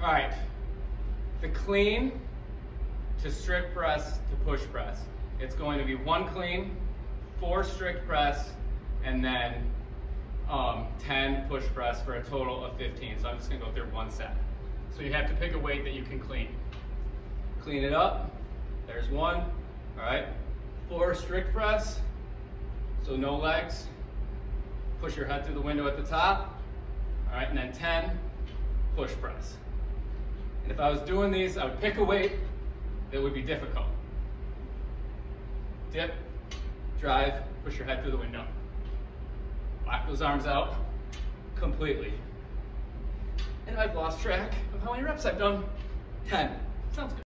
All right, the clean to strict press to push press. It's going to be one clean, four strict press, and then um, 10 push press for a total of 15. So I'm just gonna go through one set. So you have to pick a weight that you can clean. Clean it up, there's one, all right. Four strict press, so no legs. Push your head through the window at the top, all right, and then 10 push press. And if I was doing these, I would pick a weight that would be difficult. Dip, drive, push your head through the window. Lock those arms out completely. And I've lost track of how many reps I've done. 10. Sounds good.